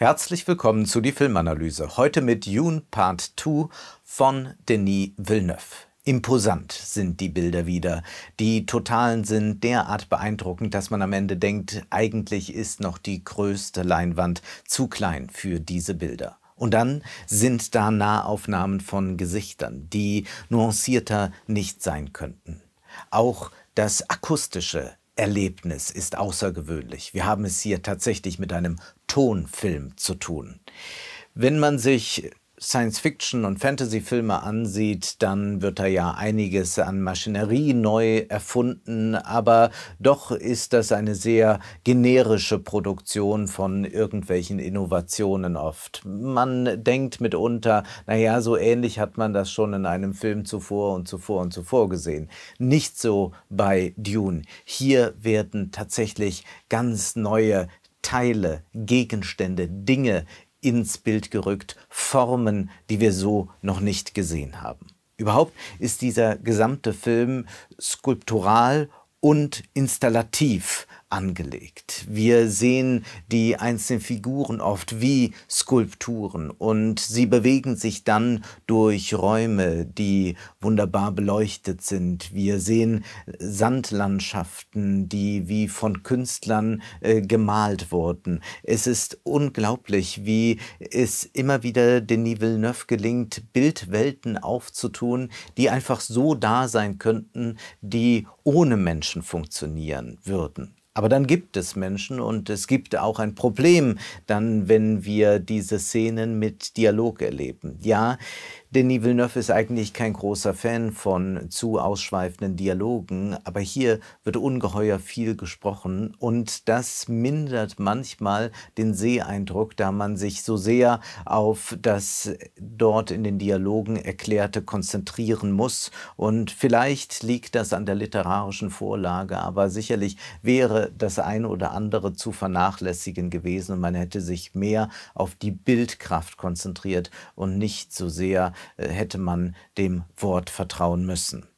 Herzlich willkommen zu die Filmanalyse. Heute mit Dune Part 2 von Denis Villeneuve. Imposant sind die Bilder wieder. Die Totalen sind derart beeindruckend, dass man am Ende denkt, eigentlich ist noch die größte Leinwand zu klein für diese Bilder. Und dann sind da Nahaufnahmen von Gesichtern, die nuancierter nicht sein könnten. Auch das akustische Erlebnis ist außergewöhnlich. Wir haben es hier tatsächlich mit einem Tonfilm zu tun. Wenn man sich Science-Fiction- und Fantasy-Filme ansieht, dann wird da ja einiges an Maschinerie neu erfunden, aber doch ist das eine sehr generische Produktion von irgendwelchen Innovationen oft. Man denkt mitunter, naja, so ähnlich hat man das schon in einem Film zuvor und zuvor und zuvor gesehen. Nicht so bei Dune. Hier werden tatsächlich ganz neue Teile, Gegenstände, Dinge ins Bild gerückt, Formen, die wir so noch nicht gesehen haben. Überhaupt ist dieser gesamte Film skulptural und installativ angelegt. Wir sehen die einzelnen Figuren oft wie Skulpturen und sie bewegen sich dann durch Räume, die wunderbar beleuchtet sind. Wir sehen Sandlandschaften, die wie von Künstlern äh, gemalt wurden. Es ist unglaublich, wie es immer wieder Denis Villeneuve gelingt, Bildwelten aufzutun, die einfach so da sein könnten, die ohne Menschen funktionieren würden. Aber dann gibt es Menschen und es gibt auch ein Problem dann, wenn wir diese Szenen mit Dialog erleben. Ja, Denis Villeneuve ist eigentlich kein großer Fan von zu ausschweifenden Dialogen, aber hier wird ungeheuer viel gesprochen und das mindert manchmal den Seheindruck, da man sich so sehr auf das dort in den Dialogen Erklärte konzentrieren muss. Und vielleicht liegt das an der literarischen Vorlage, aber sicherlich wäre das eine oder andere zu vernachlässigen gewesen und man hätte sich mehr auf die Bildkraft konzentriert und nicht so sehr hätte man dem Wort vertrauen müssen.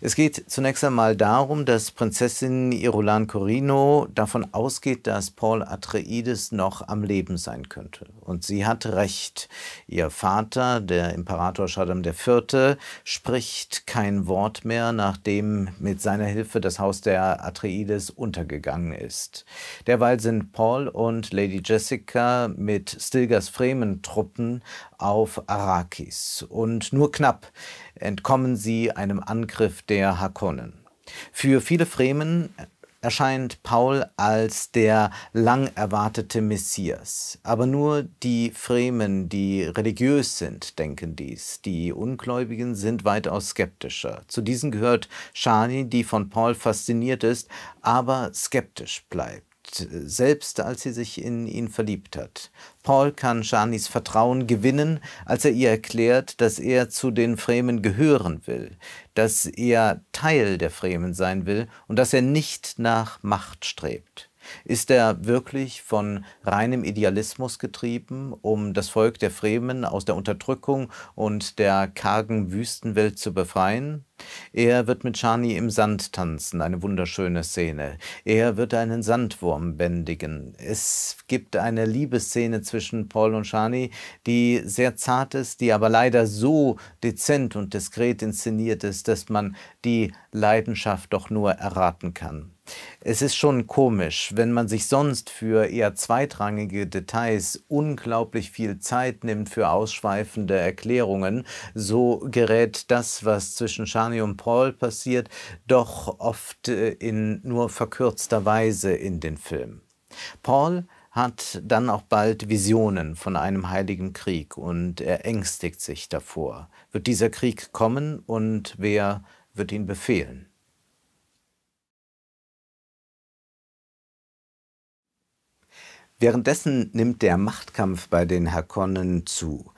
Es geht zunächst einmal darum, dass Prinzessin Irulan Corino davon ausgeht, dass Paul Atreides noch am Leben sein könnte. Und sie hat recht. Ihr Vater, der Imperator Shaddam IV., spricht kein Wort mehr, nachdem mit seiner Hilfe das Haus der Atreides untergegangen ist. Derweil sind Paul und Lady Jessica mit Stilgers Fremen-Truppen auf Arrakis. Und nur knapp entkommen sie einem Angriff der Hakonnen. Für viele Fremen erscheint Paul als der lang erwartete Messias. Aber nur die Fremen, die religiös sind, denken dies. Die Ungläubigen sind weitaus skeptischer. Zu diesen gehört Shani, die von Paul fasziniert ist, aber skeptisch bleibt selbst als sie sich in ihn verliebt hat. Paul kann Shanis Vertrauen gewinnen, als er ihr erklärt, dass er zu den Fremen gehören will, dass er Teil der Fremen sein will und dass er nicht nach Macht strebt. Ist er wirklich von reinem Idealismus getrieben, um das Volk der Fremen aus der Unterdrückung und der kargen Wüstenwelt zu befreien? Er wird mit Shani im Sand tanzen, eine wunderschöne Szene. Er wird einen Sandwurm bändigen. Es gibt eine Liebesszene zwischen Paul und Shani, die sehr zart ist, die aber leider so dezent und diskret inszeniert ist, dass man die Leidenschaft doch nur erraten kann. Es ist schon komisch, wenn man sich sonst für eher zweitrangige Details unglaublich viel Zeit nimmt für ausschweifende Erklärungen, so gerät das, was zwischen Shani und Paul passiert, doch oft äh, in nur verkürzter Weise in den Film. Paul hat dann auch bald Visionen von einem heiligen Krieg und er ängstigt sich davor. Wird dieser Krieg kommen und wer wird ihn befehlen? Währenddessen nimmt der Machtkampf bei den Hakonnen zu.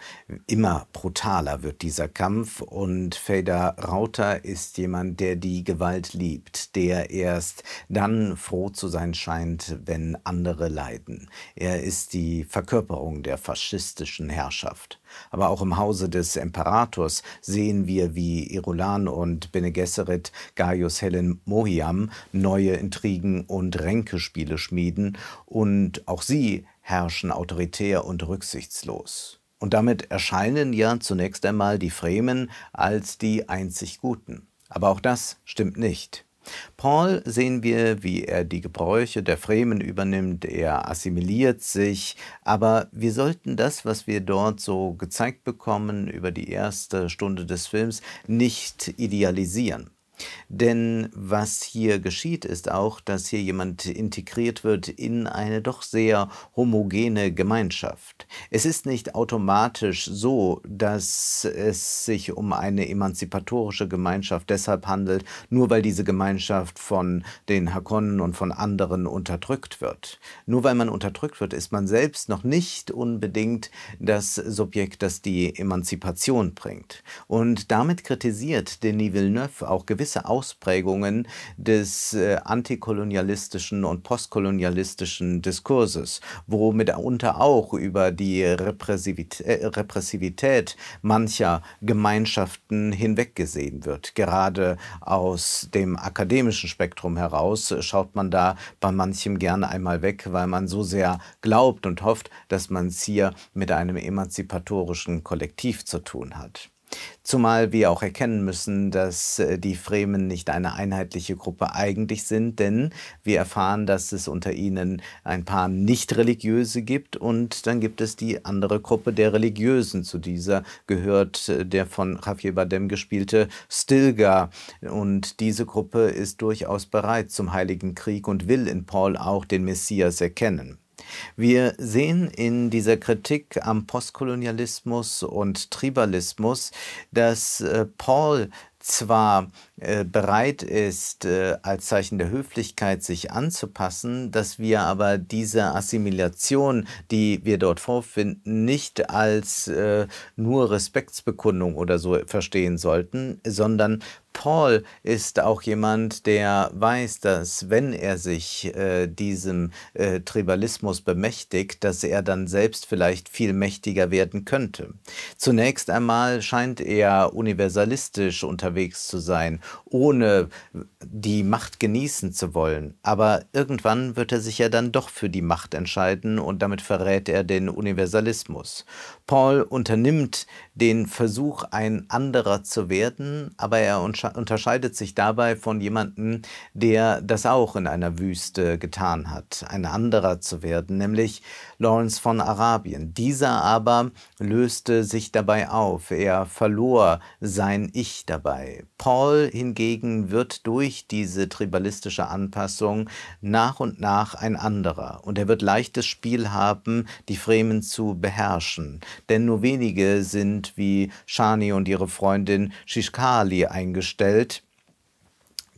Immer brutaler wird dieser Kampf und Fader Rauter ist jemand, der die Gewalt liebt, der erst dann froh zu sein scheint, wenn andere leiden. Er ist die Verkörperung der faschistischen Herrschaft. Aber auch im Hause des Imperators sehen wir, wie Irulan und Bene Gesserit Gaius Helen Mohiam neue Intrigen und Ränkespiele schmieden und auch sie herrschen autoritär und rücksichtslos. Und damit erscheinen ja zunächst einmal die Fremen als die einzig Guten. Aber auch das stimmt nicht. Paul sehen wir, wie er die Gebräuche der Fremen übernimmt, er assimiliert sich, aber wir sollten das, was wir dort so gezeigt bekommen über die erste Stunde des Films, nicht idealisieren. Denn was hier geschieht, ist auch, dass hier jemand integriert wird in eine doch sehr homogene Gemeinschaft. Es ist nicht automatisch so, dass es sich um eine emanzipatorische Gemeinschaft deshalb handelt, nur weil diese Gemeinschaft von den Hakonnen und von anderen unterdrückt wird. Nur weil man unterdrückt wird, ist man selbst noch nicht unbedingt das Subjekt, das die Emanzipation bringt. Und damit kritisiert Denis Villeneuve auch gewisse gewisse Ausprägungen des äh, antikolonialistischen und postkolonialistischen Diskurses, wo mitunter auch über die Repressivität, äh, Repressivität mancher Gemeinschaften hinweggesehen wird. Gerade aus dem akademischen Spektrum heraus schaut man da bei manchem gerne einmal weg, weil man so sehr glaubt und hofft, dass man es hier mit einem emanzipatorischen Kollektiv zu tun hat. Zumal wir auch erkennen müssen, dass äh, die Fremen nicht eine einheitliche Gruppe eigentlich sind, denn wir erfahren, dass es unter ihnen ein paar nicht-religiöse gibt und dann gibt es die andere Gruppe der Religiösen. Zu dieser gehört äh, der von Javier Badem gespielte Stilgar und diese Gruppe ist durchaus bereit zum Heiligen Krieg und will in Paul auch den Messias erkennen. Wir sehen in dieser Kritik am Postkolonialismus und Tribalismus, dass äh, Paul zwar bereit ist, äh, als Zeichen der Höflichkeit sich anzupassen, dass wir aber diese Assimilation, die wir dort vorfinden, nicht als äh, nur Respektsbekundung oder so verstehen sollten, sondern Paul ist auch jemand, der weiß, dass wenn er sich äh, diesem äh, Tribalismus bemächtigt, dass er dann selbst vielleicht viel mächtiger werden könnte. Zunächst einmal scheint er universalistisch unterwegs zu sein, ohne die Macht genießen zu wollen. Aber irgendwann wird er sich ja dann doch für die Macht entscheiden und damit verrät er den Universalismus. Paul unternimmt den Versuch, ein anderer zu werden, aber er unterscheidet sich dabei von jemandem, der das auch in einer Wüste getan hat, ein anderer zu werden, nämlich Lawrence von Arabien. Dieser aber löste sich dabei auf, er verlor sein Ich dabei. Paul hingegen wird durch diese tribalistische Anpassung nach und nach ein anderer und er wird leichtes Spiel haben, die Fremen zu beherrschen denn nur wenige sind wie Shani und ihre Freundin Shishkali eingestellt.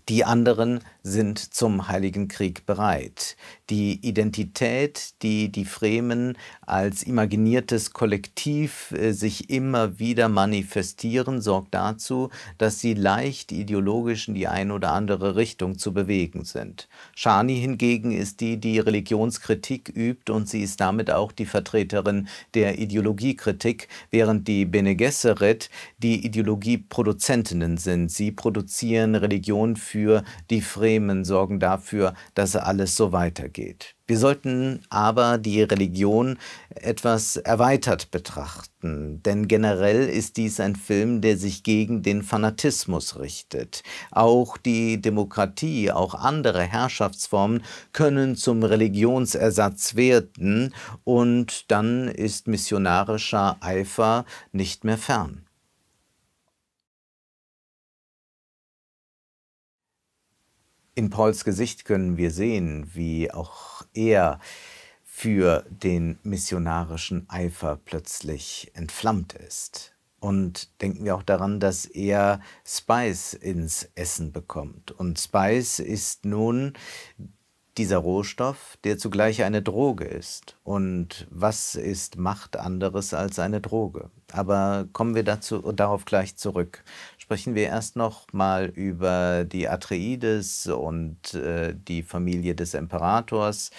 Die anderen sind zum Heiligen Krieg bereit. Die Identität, die die Fremen als imaginiertes Kollektiv äh, sich immer wieder manifestieren, sorgt dazu, dass sie leicht ideologisch in die eine oder andere Richtung zu bewegen sind. Shani hingegen ist die, die Religionskritik übt und sie ist damit auch die Vertreterin der Ideologiekritik, während die Bene Gesserit die Ideologieproduzentinnen sind. Sie produzieren Religion für die Fremen Bremen sorgen dafür, dass alles so weitergeht. Wir sollten aber die Religion etwas erweitert betrachten, denn generell ist dies ein Film, der sich gegen den Fanatismus richtet. Auch die Demokratie, auch andere Herrschaftsformen können zum Religionsersatz werden und dann ist missionarischer Eifer nicht mehr fern. In Pauls Gesicht können wir sehen, wie auch er für den missionarischen Eifer plötzlich entflammt ist. Und denken wir auch daran, dass er Spice ins Essen bekommt. Und Spice ist nun dieser Rohstoff, der zugleich eine Droge ist. Und was ist Macht anderes als eine Droge? Aber kommen wir dazu, darauf gleich zurück sprechen wir erst noch mal über die Atreides und äh, die Familie des Imperators.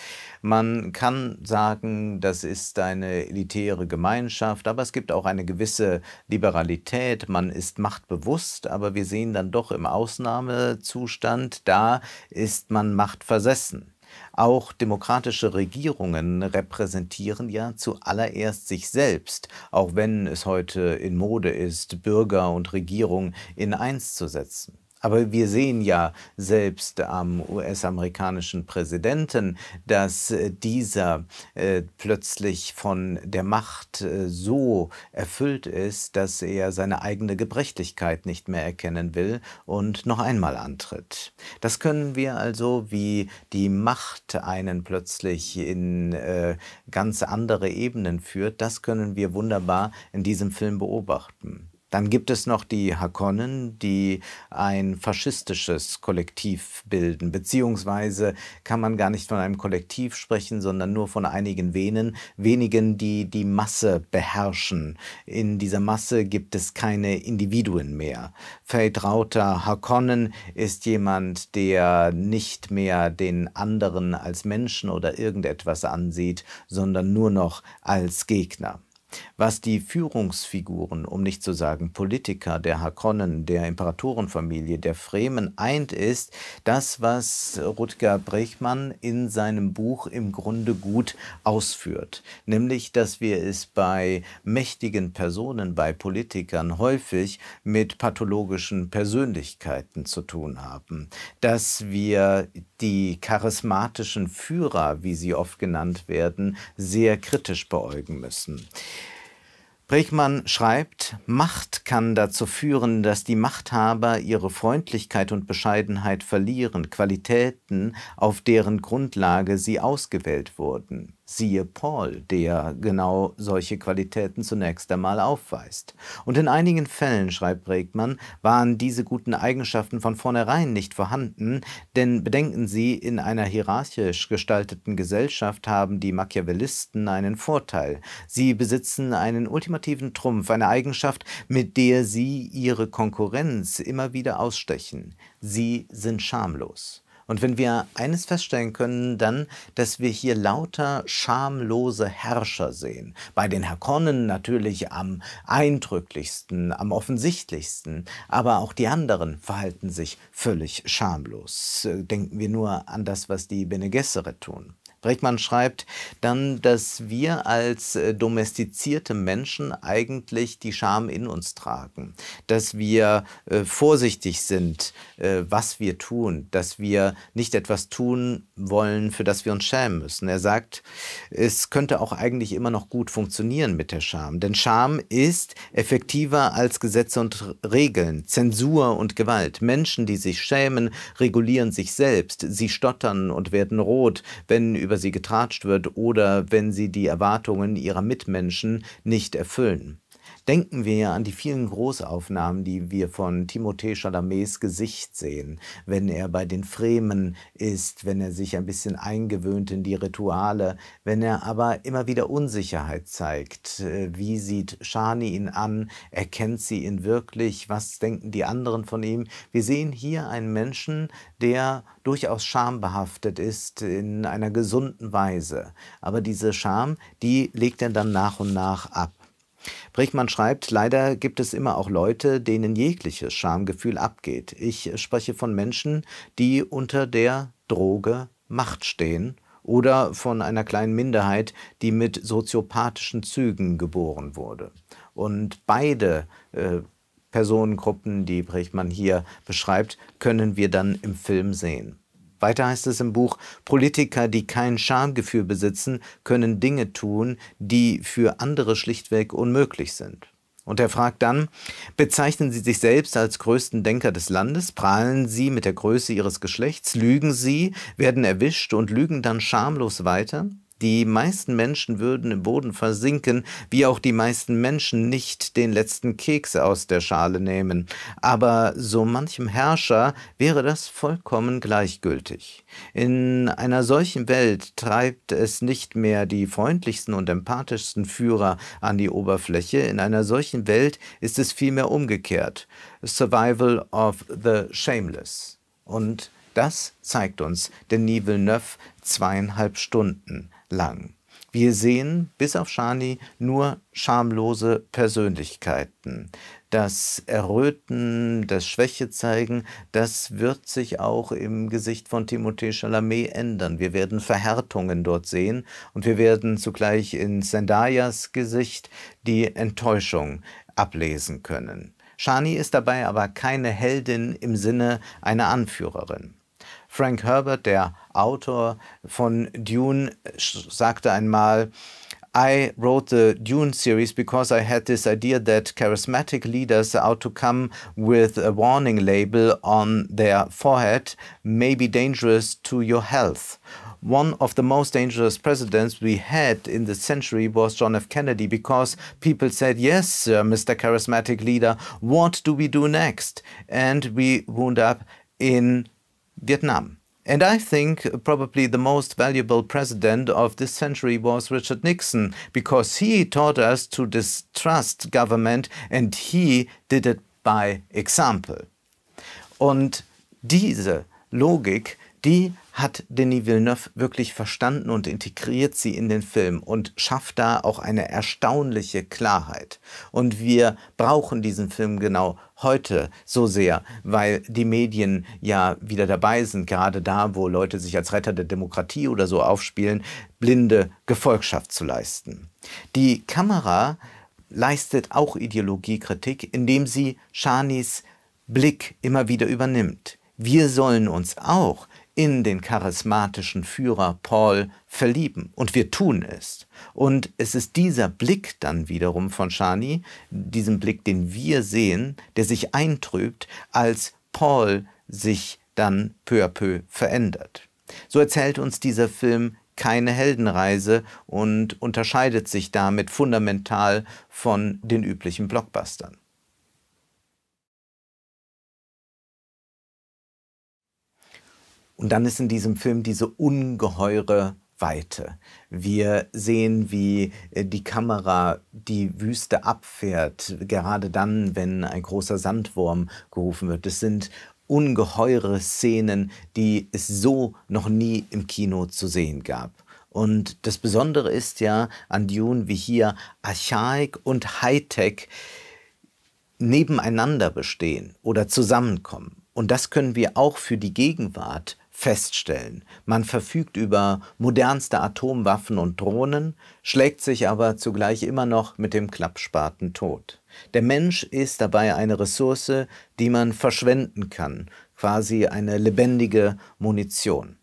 Man kann sagen, das ist eine elitäre Gemeinschaft, aber es gibt auch eine gewisse Liberalität. Man ist machtbewusst, aber wir sehen dann doch im Ausnahmezustand, da ist man machtversessen. Auch demokratische Regierungen repräsentieren ja zuallererst sich selbst, auch wenn es heute in Mode ist, Bürger und Regierung in eins zu setzen. Aber wir sehen ja selbst am US-amerikanischen Präsidenten, dass äh, dieser äh, plötzlich von der Macht äh, so erfüllt ist, dass er seine eigene Gebrechlichkeit nicht mehr erkennen will und noch einmal antritt. Das können wir also, wie die Macht einen plötzlich in äh, ganz andere Ebenen führt, das können wir wunderbar in diesem Film beobachten. Dann gibt es noch die Hakonnen, die ein faschistisches Kollektiv bilden, beziehungsweise kann man gar nicht von einem Kollektiv sprechen, sondern nur von einigen wenigen, wenigen, die die Masse beherrschen. In dieser Masse gibt es keine Individuen mehr. Rauter Hakonnen ist jemand, der nicht mehr den anderen als Menschen oder irgendetwas ansieht, sondern nur noch als Gegner. Was die Führungsfiguren, um nicht zu sagen Politiker der Hakonnen, der Imperatorenfamilie, der Fremen eint, ist das, was Rutger Brechmann in seinem Buch im Grunde gut ausführt. Nämlich, dass wir es bei mächtigen Personen, bei Politikern häufig mit pathologischen Persönlichkeiten zu tun haben. Dass wir die charismatischen Führer, wie sie oft genannt werden, sehr kritisch beäugen müssen. Bregmann schreibt, Macht kann dazu führen, dass die Machthaber ihre Freundlichkeit und Bescheidenheit verlieren, Qualitäten, auf deren Grundlage sie ausgewählt wurden. Siehe Paul, der genau solche Qualitäten zunächst einmal aufweist. Und in einigen Fällen, schreibt Bregmann, waren diese guten Eigenschaften von vornherein nicht vorhanden, denn bedenken Sie, in einer hierarchisch gestalteten Gesellschaft haben die Machiavellisten einen Vorteil. Sie besitzen einen ultimativen Trumpf, eine Eigenschaft, mit der sie ihre Konkurrenz immer wieder ausstechen. Sie sind schamlos. Und wenn wir eines feststellen können, dann, dass wir hier lauter schamlose Herrscher sehen. Bei den Harkonnen natürlich am eindrücklichsten, am offensichtlichsten, aber auch die anderen verhalten sich völlig schamlos. Denken wir nur an das, was die Bene Gesserit tun. Breckmann schreibt dann, dass wir als äh, domestizierte Menschen eigentlich die Scham in uns tragen, dass wir äh, vorsichtig sind, äh, was wir tun, dass wir nicht etwas tun wollen, für das wir uns schämen müssen. Er sagt, es könnte auch eigentlich immer noch gut funktionieren mit der Scham, denn Scham ist effektiver als Gesetze und Regeln, Zensur und Gewalt. Menschen, die sich schämen, regulieren sich selbst, sie stottern und werden rot, wenn über über sie getratscht wird oder wenn sie die Erwartungen ihrer Mitmenschen nicht erfüllen. Denken wir an die vielen Großaufnahmen, die wir von Timothée Chalamets Gesicht sehen, wenn er bei den Fremen ist, wenn er sich ein bisschen eingewöhnt in die Rituale, wenn er aber immer wieder Unsicherheit zeigt. Äh, wie sieht Shani ihn an? Erkennt sie ihn wirklich? Was denken die anderen von ihm? Wir sehen hier einen Menschen, der durchaus schambehaftet ist in einer gesunden Weise. Aber diese Scham, die legt er dann nach und nach ab. Brichmann schreibt, leider gibt es immer auch Leute, denen jegliches Schamgefühl abgeht. Ich spreche von Menschen, die unter der Droge Macht stehen oder von einer kleinen Minderheit, die mit soziopathischen Zügen geboren wurde. Und beide äh, Personengruppen, die Brichmann hier beschreibt, können wir dann im Film sehen. Weiter heißt es im Buch, Politiker, die kein Schamgefühl besitzen, können Dinge tun, die für andere schlichtweg unmöglich sind. Und er fragt dann, bezeichnen Sie sich selbst als größten Denker des Landes, prahlen Sie mit der Größe Ihres Geschlechts, lügen Sie, werden erwischt und lügen dann schamlos weiter? Die meisten Menschen würden im Boden versinken, wie auch die meisten Menschen nicht den letzten Keks aus der Schale nehmen. Aber so manchem Herrscher wäre das vollkommen gleichgültig. In einer solchen Welt treibt es nicht mehr die freundlichsten und empathischsten Führer an die Oberfläche. In einer solchen Welt ist es vielmehr umgekehrt. Survival of the Shameless. Und das zeigt uns Denis Villeneuve zweieinhalb Stunden lang. Wir sehen bis auf Shani nur schamlose Persönlichkeiten. Das Erröten, das Schwäche zeigen, das wird sich auch im Gesicht von Timothée Chalamet ändern. Wir werden Verhärtungen dort sehen und wir werden zugleich in Zendayas Gesicht die Enttäuschung ablesen können. Shani ist dabei aber keine Heldin im Sinne einer Anführerin. Frank Herbert, der Autor von Dune, sagte einmal, I wrote the Dune series because I had this idea that charismatic leaders ought to come with a warning label on their forehead may be dangerous to your health. One of the most dangerous presidents we had in the century was John F. Kennedy because people said, Yes, sir, Mr. Charismatic Leader, what do we do next? And we wound up in Vietnam. And I think probably the most valuable president of this century was Richard Nixon, because he taught us to distrust government and he did it by example. Und diese Logik, die hat Denis Villeneuve wirklich verstanden und integriert sie in den Film und schafft da auch eine erstaunliche Klarheit. Und wir brauchen diesen Film genau heute so sehr, weil die Medien ja wieder dabei sind, gerade da, wo Leute sich als Retter der Demokratie oder so aufspielen, blinde Gefolgschaft zu leisten. Die Kamera leistet auch Ideologiekritik, indem sie Shanis Blick immer wieder übernimmt. Wir sollen uns auch in den charismatischen Führer Paul verlieben. Und wir tun es. Und es ist dieser Blick dann wiederum von Shani, diesen Blick, den wir sehen, der sich eintrübt, als Paul sich dann peu à peu verändert. So erzählt uns dieser Film keine Heldenreise und unterscheidet sich damit fundamental von den üblichen Blockbustern. Und dann ist in diesem Film diese ungeheure Weite. Wir sehen, wie äh, die Kamera die Wüste abfährt, gerade dann, wenn ein großer Sandwurm gerufen wird. Es sind ungeheure Szenen, die es so noch nie im Kino zu sehen gab. Und das Besondere ist ja an Dune, wie hier Archaik und Hightech nebeneinander bestehen oder zusammenkommen. Und das können wir auch für die Gegenwart feststellen. Man verfügt über modernste Atomwaffen und Drohnen, schlägt sich aber zugleich immer noch mit dem Klappspaten tot. Der Mensch ist dabei eine Ressource, die man verschwenden kann, quasi eine lebendige Munition.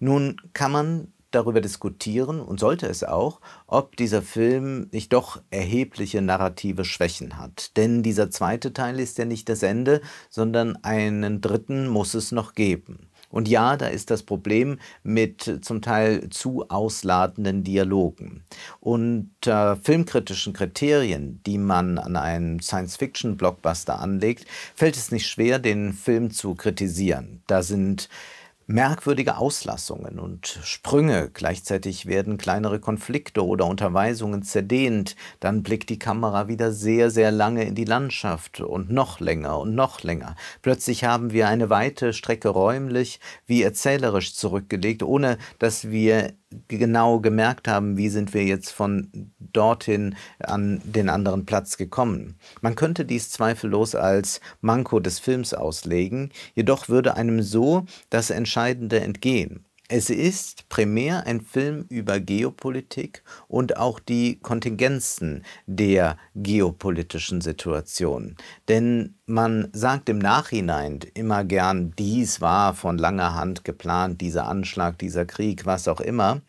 Nun kann man darüber diskutieren und sollte es auch, ob dieser Film nicht doch erhebliche narrative Schwächen hat. Denn dieser zweite Teil ist ja nicht das Ende, sondern einen dritten muss es noch geben. Und ja, da ist das Problem mit zum Teil zu ausladenden Dialogen. Unter filmkritischen Kriterien, die man an einen Science-Fiction-Blockbuster anlegt, fällt es nicht schwer, den Film zu kritisieren. Da sind merkwürdige Auslassungen und Sprünge. Gleichzeitig werden kleinere Konflikte oder Unterweisungen zerdehnt. Dann blickt die Kamera wieder sehr, sehr lange in die Landschaft und noch länger und noch länger. Plötzlich haben wir eine weite Strecke räumlich wie erzählerisch zurückgelegt, ohne dass wir genau gemerkt haben, wie sind wir jetzt von dorthin an den anderen Platz gekommen. Man könnte dies zweifellos als Manko des Films auslegen, jedoch würde einem so das Entscheidende entgehen. Es ist primär ein Film über Geopolitik und auch die Kontingenzen der geopolitischen Situation. Denn man sagt im Nachhinein immer gern, dies war von langer Hand geplant, dieser Anschlag, dieser Krieg, was auch immer.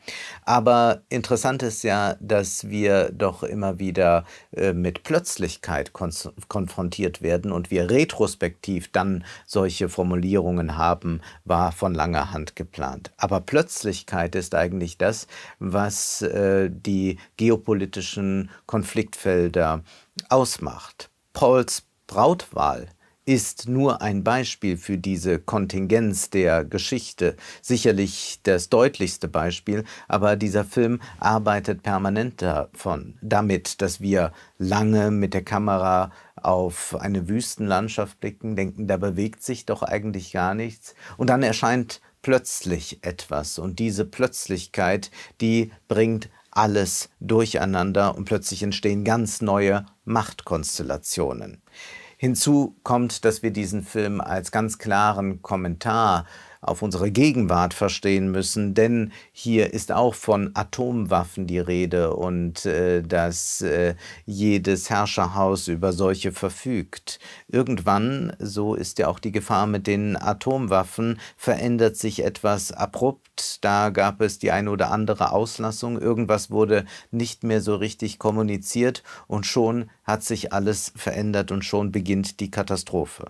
Aber interessant ist ja, dass wir doch immer wieder äh, mit Plötzlichkeit konfrontiert werden und wir retrospektiv dann solche Formulierungen haben, war von langer Hand geplant. Aber Plötzlichkeit ist eigentlich das, was äh, die geopolitischen Konfliktfelder ausmacht. Pauls Brautwahl ist nur ein Beispiel für diese Kontingenz der Geschichte, sicherlich das deutlichste Beispiel, aber dieser Film arbeitet permanent davon, damit, dass wir lange mit der Kamera auf eine Wüstenlandschaft blicken, denken, da bewegt sich doch eigentlich gar nichts, und dann erscheint plötzlich etwas, und diese Plötzlichkeit, die bringt alles durcheinander und plötzlich entstehen ganz neue Machtkonstellationen. Hinzu kommt, dass wir diesen Film als ganz klaren Kommentar auf unsere Gegenwart verstehen müssen, denn hier ist auch von Atomwaffen die Rede und äh, dass äh, jedes Herrscherhaus über solche verfügt. Irgendwann, so ist ja auch die Gefahr mit den Atomwaffen, verändert sich etwas abrupt. Da gab es die eine oder andere Auslassung, irgendwas wurde nicht mehr so richtig kommuniziert und schon hat sich alles verändert und schon beginnt die Katastrophe.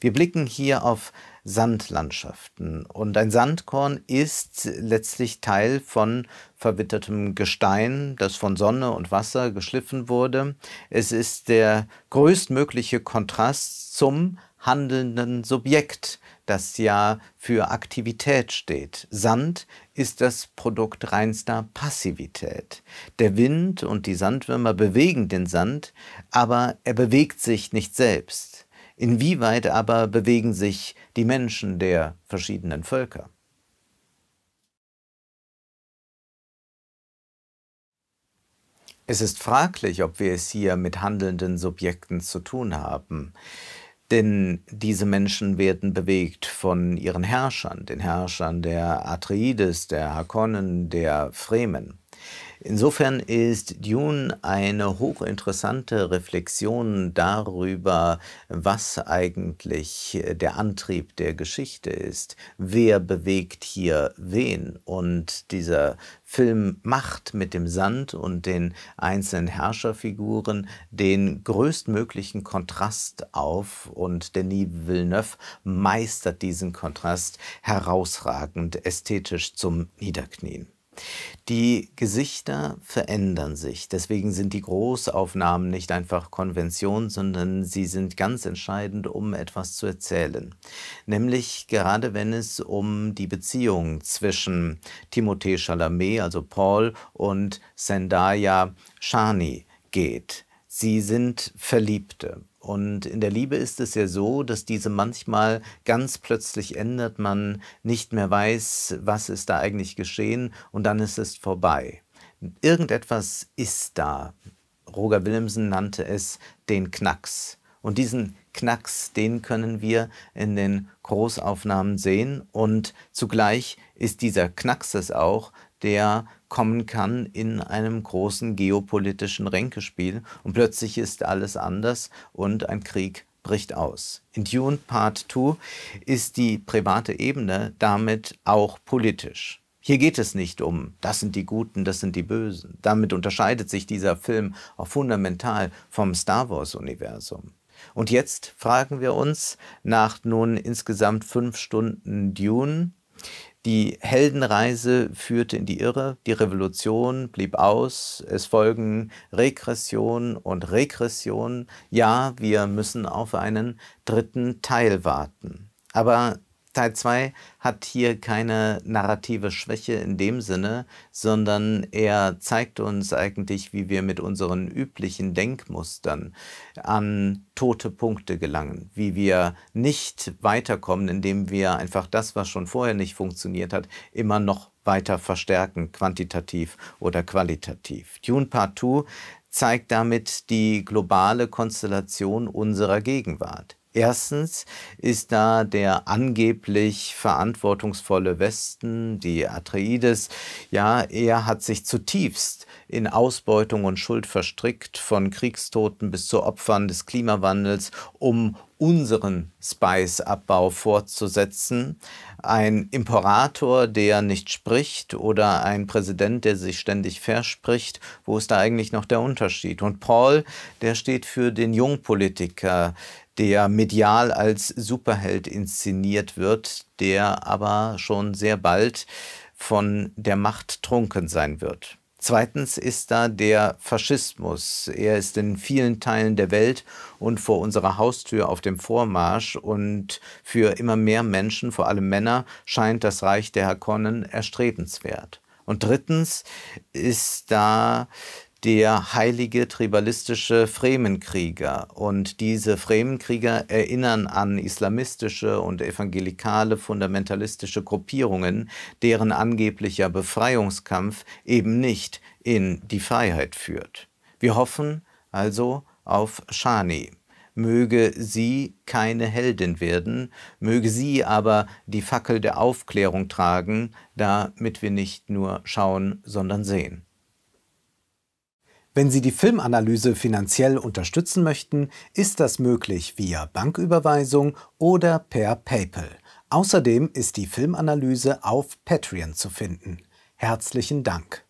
Wir blicken hier auf Sandlandschaften. Und ein Sandkorn ist letztlich Teil von verwittertem Gestein, das von Sonne und Wasser geschliffen wurde. Es ist der größtmögliche Kontrast zum handelnden Subjekt, das ja für Aktivität steht. Sand ist das Produkt reinster Passivität. Der Wind und die Sandwürmer bewegen den Sand, aber er bewegt sich nicht selbst. Inwieweit aber bewegen sich die Menschen der verschiedenen Völker? Es ist fraglich, ob wir es hier mit handelnden Subjekten zu tun haben. Denn diese Menschen werden bewegt von ihren Herrschern, den Herrschern der Atreides, der Hakonnen, der Fremen. Insofern ist Dune eine hochinteressante Reflexion darüber, was eigentlich der Antrieb der Geschichte ist. Wer bewegt hier wen? Und dieser Film macht mit dem Sand und den einzelnen Herrscherfiguren den größtmöglichen Kontrast auf und Denis Villeneuve meistert diesen Kontrast herausragend ästhetisch zum Niederknien. Die Gesichter verändern sich. Deswegen sind die Großaufnahmen nicht einfach Konvention, sondern sie sind ganz entscheidend, um etwas zu erzählen. Nämlich gerade wenn es um die Beziehung zwischen Timothée Chalamet, also Paul, und Zendaya Shani geht. Sie sind Verliebte. Und in der Liebe ist es ja so, dass diese manchmal ganz plötzlich ändert, man nicht mehr weiß, was ist da eigentlich geschehen und dann ist es vorbei. Irgendetwas ist da. Roger Willemsen nannte es den Knacks. Und diesen Knacks, den können wir in den Großaufnahmen sehen. Und zugleich ist dieser Knacks es auch, der kommen kann in einem großen geopolitischen Ränkespiel und plötzlich ist alles anders und ein Krieg bricht aus. In Dune Part 2 ist die private Ebene damit auch politisch. Hier geht es nicht um, das sind die Guten, das sind die Bösen. Damit unterscheidet sich dieser Film auch fundamental vom Star Wars-Universum. Und jetzt fragen wir uns nach nun insgesamt fünf Stunden Dune, die Heldenreise führte in die Irre, die Revolution blieb aus, es folgen Regression und Regression. Ja, wir müssen auf einen dritten Teil warten. Aber Teil 2 hat hier keine narrative Schwäche in dem Sinne, sondern er zeigt uns eigentlich, wie wir mit unseren üblichen Denkmustern an tote Punkte gelangen, wie wir nicht weiterkommen, indem wir einfach das, was schon vorher nicht funktioniert hat, immer noch weiter verstärken, quantitativ oder qualitativ. Dune Part 2 zeigt damit die globale Konstellation unserer Gegenwart. Erstens ist da der angeblich verantwortungsvolle Westen, die Atreides, ja, er hat sich zutiefst in Ausbeutung und Schuld verstrickt, von Kriegstoten bis zu Opfern des Klimawandels, um unseren Spice-Abbau fortzusetzen. Ein Imperator, der nicht spricht oder ein Präsident, der sich ständig verspricht, wo ist da eigentlich noch der Unterschied? Und Paul, der steht für den Jungpolitiker, der medial als Superheld inszeniert wird, der aber schon sehr bald von der Macht trunken sein wird. Zweitens ist da der Faschismus. Er ist in vielen Teilen der Welt und vor unserer Haustür auf dem Vormarsch und für immer mehr Menschen, vor allem Männer, scheint das Reich der Hakonnen erstrebenswert. Und drittens ist da der heilige tribalistische Fremenkrieger. Und diese Fremenkrieger erinnern an islamistische und evangelikale fundamentalistische Gruppierungen, deren angeblicher Befreiungskampf eben nicht in die Freiheit führt. Wir hoffen also auf Shani. Möge sie keine Heldin werden, möge sie aber die Fackel der Aufklärung tragen, damit wir nicht nur schauen, sondern sehen. Wenn Sie die Filmanalyse finanziell unterstützen möchten, ist das möglich via Banküberweisung oder per PayPal. Außerdem ist die Filmanalyse auf Patreon zu finden. Herzlichen Dank.